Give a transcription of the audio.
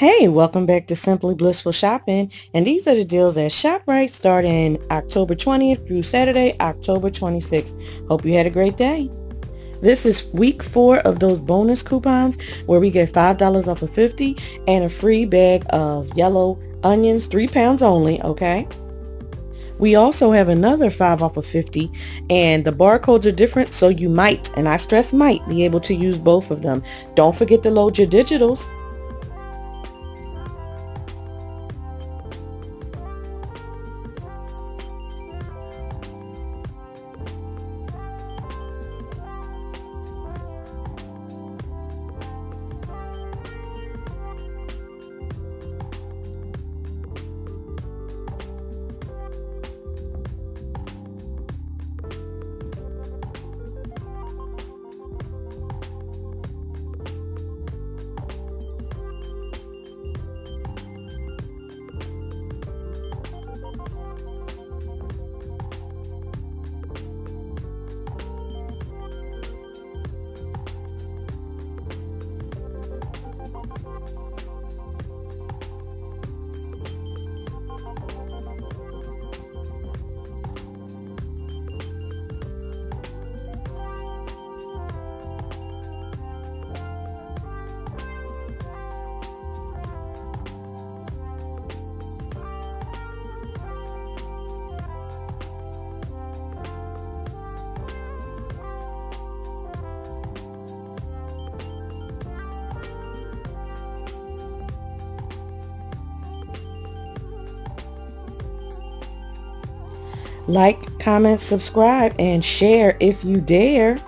Hey, welcome back to Simply Blissful Shopping. And these are the deals at ShopRite starting October 20th through Saturday, October 26th. Hope you had a great day. This is week four of those bonus coupons where we get $5 off of 50 and a free bag of yellow onions, three pounds only, okay? We also have another 5 off of 50 and the barcodes are different so you might, and I stress might, be able to use both of them. Don't forget to load your digitals. Like, comment, subscribe, and share if you dare.